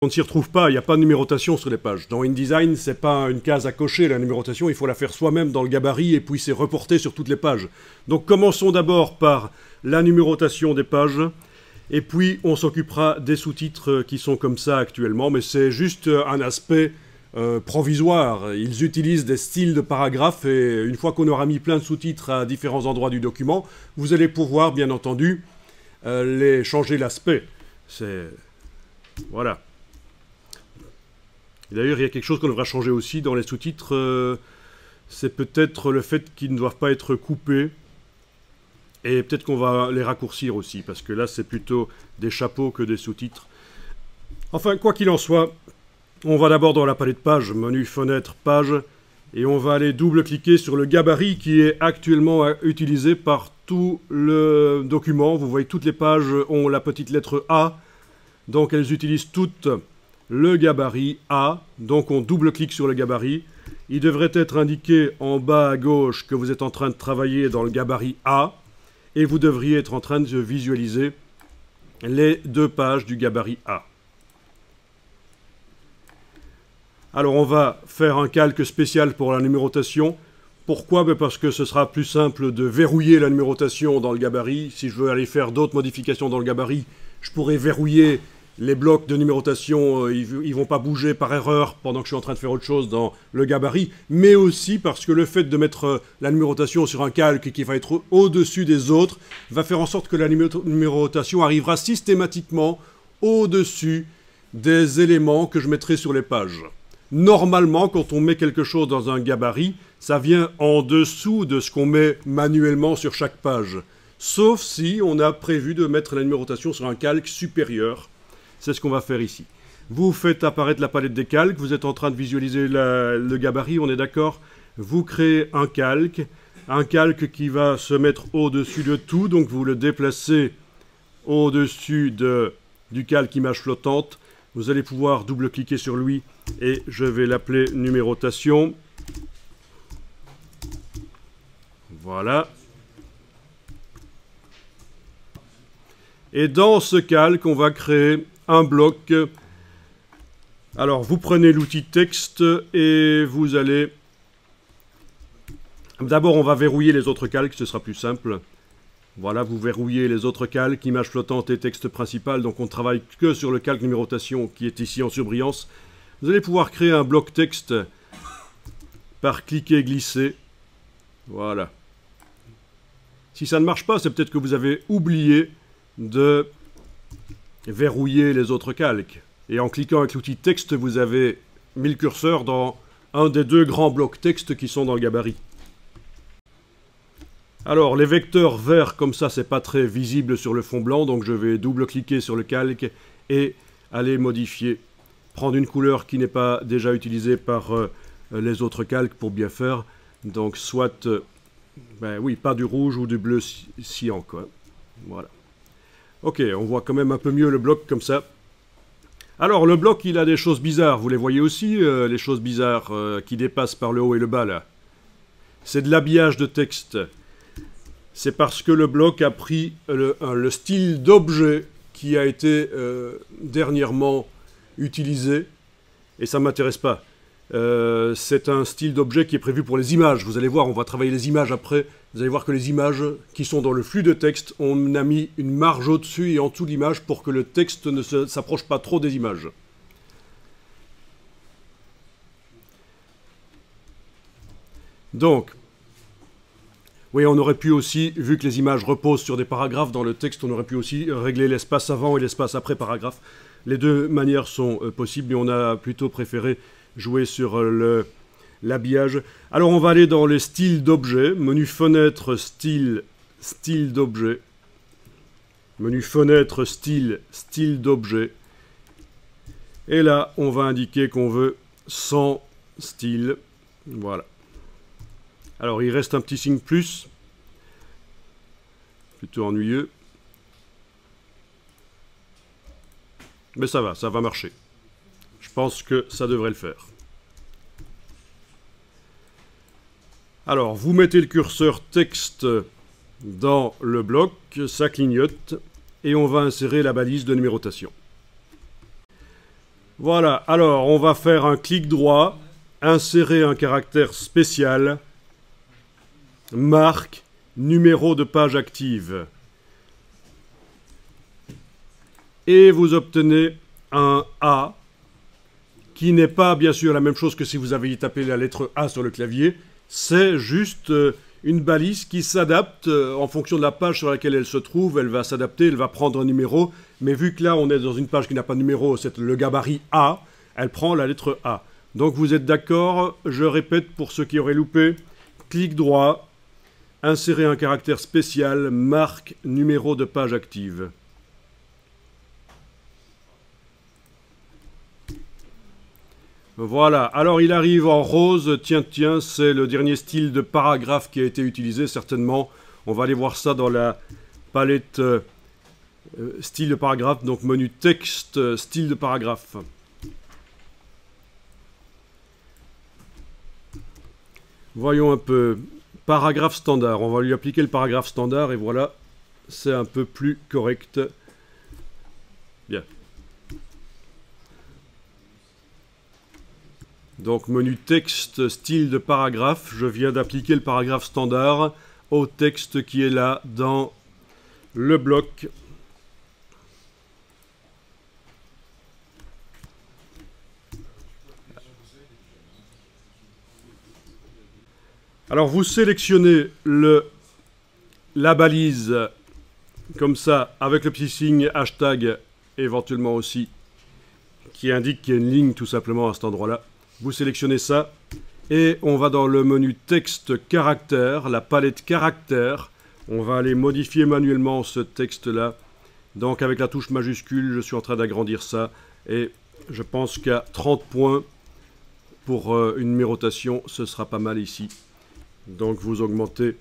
On ne s'y retrouve pas, il n'y a pas de numérotation sur les pages. Dans InDesign, c'est pas une case à cocher, la numérotation, il faut la faire soi-même dans le gabarit et puis c'est reporté sur toutes les pages. Donc commençons d'abord par la numérotation des pages, et puis on s'occupera des sous-titres qui sont comme ça actuellement, mais c'est juste un aspect euh, provisoire. Ils utilisent des styles de paragraphes et une fois qu'on aura mis plein de sous-titres à différents endroits du document, vous allez pouvoir, bien entendu, euh, les changer l'aspect. C'est... Voilà. D'ailleurs, il y a quelque chose qu'on devra changer aussi dans les sous-titres, euh, c'est peut-être le fait qu'ils ne doivent pas être coupés. Et peut-être qu'on va les raccourcir aussi, parce que là, c'est plutôt des chapeaux que des sous-titres. Enfin, quoi qu'il en soit, on va d'abord dans la palette page, menu fenêtre page, et on va aller double-cliquer sur le gabarit qui est actuellement utilisé par tout le document. Vous voyez, toutes les pages ont la petite lettre A, donc elles utilisent toutes le gabarit A. Donc on double-clique sur le gabarit. Il devrait être indiqué en bas à gauche que vous êtes en train de travailler dans le gabarit A. Et vous devriez être en train de visualiser les deux pages du gabarit A. Alors on va faire un calque spécial pour la numérotation. Pourquoi? Ben, Parce que ce sera plus simple de verrouiller la numérotation dans le gabarit. Si je veux aller faire d'autres modifications dans le gabarit, je pourrais verrouiller les blocs de numérotation, euh, ils, ne vont pas bouger par erreur pendant que je suis en train de faire autre chose dans le gabarit, mais aussi parce que le fait de mettre euh, la numérotation sur un calque qui va être au-dessus des autres va faire en sorte que la numérotation arrivera systématiquement au-dessus des éléments que je mettrai sur les pages. Normalement, quand on met quelque chose dans un gabarit, ça vient en dessous de ce qu'on met manuellement sur chaque page. Sauf si on a prévu de mettre la numérotation sur un calque supérieur c'est ce qu'on va faire ici. Vous faites apparaître la palette des calques, vous êtes en train de visualiser le gabarit, on est d'accord? Vous créez un calque, un calque qui va se mettre au-dessus de tout, donc vous le déplacez au-dessus de, du calque image flottante. Vous allez pouvoir double-cliquer sur lui et je vais l'appeler numérotation. Voilà. Et dans ce calque, on va créer un bloc. Alors, vous prenez l'outil texte et vous allez... D'abord, on va verrouiller les autres calques, ce sera plus simple. Voilà, vous verrouillez les autres calques, image flottante et texte principal. Donc, on travaille que sur le calque numérotation qui est ici en surbrillance. Vous allez pouvoir créer un bloc texte par cliquer glisser. Voilà. Si ça ne marche pas, c'est peut-être que vous avez oublié de verrouiller les autres calques. Et en cliquant avec l'outil texte, vous avez mis le curseur dans un des deux grands blocs texte qui sont dans le gabarit. Alors, les vecteurs verts comme ça, c'est pas très visible sur le fond blanc, donc je vais double-cliquer sur le calque et aller modifier. Prendre une couleur qui n'est pas déjà utilisée par euh, les autres calques pour bien faire. Donc, soit, euh, ben oui, pas du rouge ou du bleu cyan, quoi. Voilà. Ok, on voit quand même un peu mieux le bloc comme ça. Alors, le bloc, il a des choses bizarres. Vous les voyez aussi, euh, les choses bizarres euh, qui dépassent par le haut et le bas, là. C'est de l'habillage de texte. C'est parce que le bloc a pris le, le style d'objet qui a été euh, dernièrement utilisé. Et ça ne m'intéresse pas. Euh, c'est un style d'objet qui est prévu pour les images. Vous allez voir, on va travailler les images après. Vous allez voir que les images qui sont dans le flux de texte, on a mis une marge au-dessus et en dessous de l'image pour que le texte ne s'approche pas trop des images. Donc, oui, on aurait pu aussi, vu que les images reposent sur des paragraphes dans le texte, on aurait pu aussi régler l'espace avant et l'espace après paragraphe. Les deux manières sont euh, possibles, mais on a plutôt préféré jouer sur euh, l'habillage. Alors on va aller dans les styles d'objets, menu fenêtre, style, style d'objet. Menu fenêtre, style, style d'objet. Et là, on va indiquer qu'on veut 100 style. Voilà. Alors il reste un petit signe plus. Plutôt ennuyeux. Mais ça va, ça va marcher. Je pense que ça devrait le faire. Alors, vous mettez le curseur texte dans le bloc, ça clignote, et on va insérer la balise de numérotation. Voilà, alors on va faire un clic droit, insérer un caractère spécial, marque, numéro de page active. Et vous obtenez un A qui n'est pas bien sûr la même chose que si vous aviez tapé la lettre A sur le clavier, c'est juste euh, une balise qui s'adapte euh, en fonction de la page sur laquelle elle se trouve, elle va s'adapter, elle va prendre un numéro, mais vu que là on est dans une page qui n'a pas de numéro, c'est le gabarit A, elle prend la lettre A. Donc vous êtes d'accord, je répète pour ceux qui auraient loupé, clic droit, insérer un caractère spécial, marque numéro de page active. Voilà, alors il arrive en rose, tiens, tiens, c'est le dernier style de paragraphe qui a été utilisé, certainement. On va aller voir ça dans la palette euh, style de paragraphe, donc menu texte, style de paragraphe. Voyons un peu. Paragraphe standard. On va lui appliquer le paragraphe standard et voilà, c'est un peu plus correct. Bien. Donc menu texte, style de paragraphe, je viens d'appliquer le paragraphe standard au texte qui est là dans le bloc. Alors vous sélectionnez le, la balise comme ça avec le petit signe hashtag éventuellement aussi qui indique qu'il y a une ligne tout simplement à cet endroit-là. Vous sélectionnez ça et on va dans le menu texte caractère, la palette caractère. On va aller modifier manuellement ce texte-là. Donc avec la touche majuscule, je suis en train d'agrandir ça et je pense qu'à 30 points pour euh, une numérotation, ce sera pas mal ici. Donc vous augmentez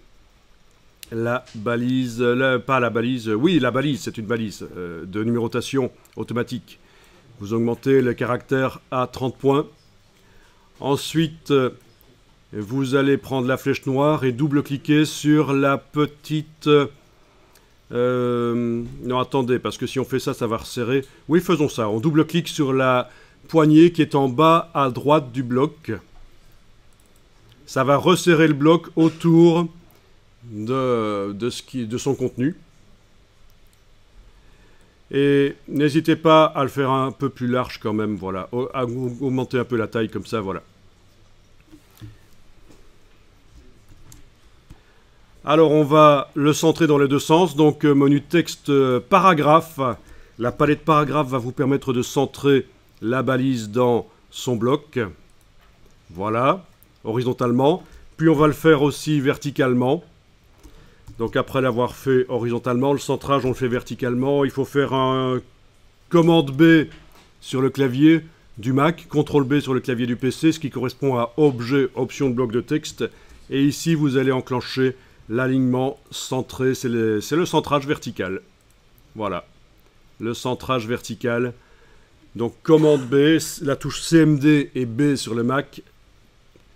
la balise, pas la balise, oui la balise, c'est une balise euh, de numérotation automatique. Vous augmentez le caractère à 30 points. Ensuite, vous allez prendre la flèche noire et double-cliquer sur la petite... Euh, non, attendez, parce que si on fait ça, ça va resserrer. Oui, faisons ça. On double-clique sur la poignée qui est en bas à droite du bloc. Ça va resserrer le bloc autour de, de son contenu. Et n'hésitez pas à le faire un peu plus large quand même, voilà. Augmenter un peu la taille comme ça, voilà. Alors on va le centrer dans les deux sens. Donc euh, menu texte euh, paragraphe. La palette paragraphe va vous permettre de centrer la balise dans son bloc. Voilà, horizontalement. Puis on va le faire aussi verticalement. Donc après l'avoir fait horizontalement, le centrage on le fait verticalement. Il faut faire un commande B sur le clavier du Mac, CTRL B sur le clavier du PC, ce qui correspond à objet, option de bloc de texte. Et ici vous allez enclencher l'alignement centré, c'est le, centrage vertical. Voilà, le centrage vertical. Donc commande B, la touche CMD et B sur le Mac,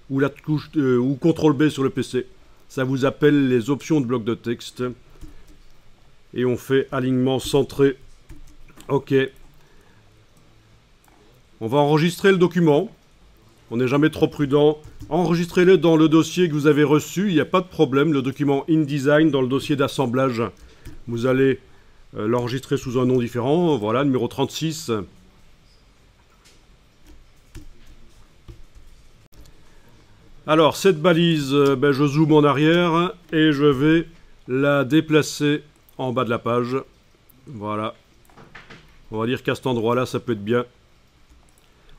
ou, euh, ou CTRL B sur le PC. Ça vous appelle les options de bloc de texte. Et on fait alignement centré. OK. On va enregistrer le document. On n'est jamais trop prudent. Enregistrez-le dans le dossier que vous avez reçu. Il n'y a pas de problème. Le document InDesign dans le dossier d'assemblage. Vous allez euh, l'enregistrer sous un nom différent. Voilà, numéro 36. Alors, cette balise, euh, ben, je zoome en arrière et je vais la déplacer en bas de la page. Voilà. On va dire qu'à cet endroit-là, ça peut être bien.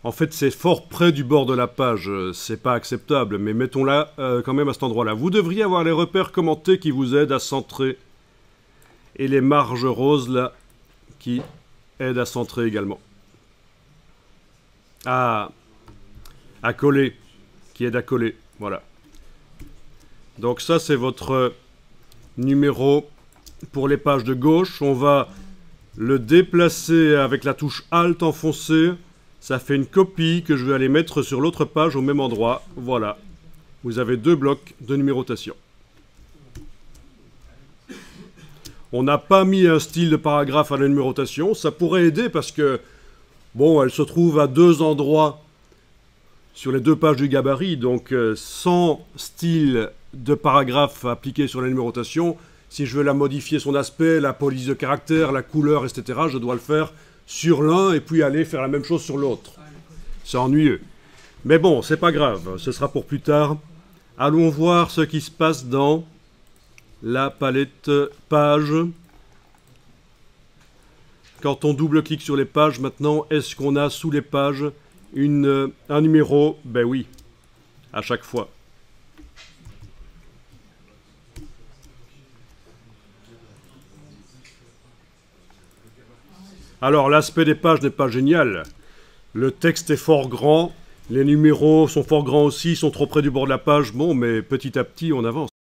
En fait, c'est fort près du bord de la page. C'est pas acceptable, mais mettons-la euh, quand même à cet endroit-là. Vous devriez avoir les repères commentés qui vous aident à centrer. Et les marges roses, là, qui aident à centrer également. À, à coller qui est coller. Voilà. Donc ça, c'est votre numéro pour les pages de gauche. On va le déplacer avec la touche Alt enfoncée. Ça fait une copie que je vais aller mettre sur l'autre page au même endroit. Voilà. Vous avez deux blocs de numérotation. On n'a pas mis un style de paragraphe à la numérotation. Ça pourrait aider parce que Bon, elle se trouve à deux endroits sur les deux pages du gabarit, donc euh, sans style de paragraphe appliqué sur la numérotation. Si je veux la modifier son aspect, la police de caractère, la couleur, etc., je dois le faire sur l'un et puis aller faire la même chose sur l'autre. C'est ennuyeux. Mais bon, c'est pas grave, ce sera pour plus tard. Allons voir ce qui se passe dans la palette page. Quand on double-clique sur les pages, maintenant, est-ce qu'on a sous les pages une, un numéro Ben oui, à chaque fois. Alors, l'aspect des pages n'est pas génial. Le texte est fort grand, les numéros sont fort grands aussi, sont trop près du bord de la page. Bon, mais petit à petit, on avance.